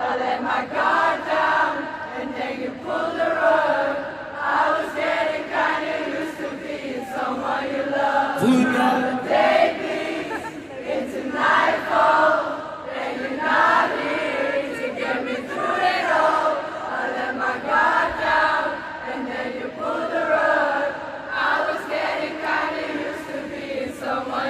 I let my guard down, oh, and then you pulled the rug. I was getting kinda used to being someone you love. Another day it is? into nightfall, and you're not here to get me through it all. I let my guard down, and then you pulled the rug. I was getting kinda used to being someone.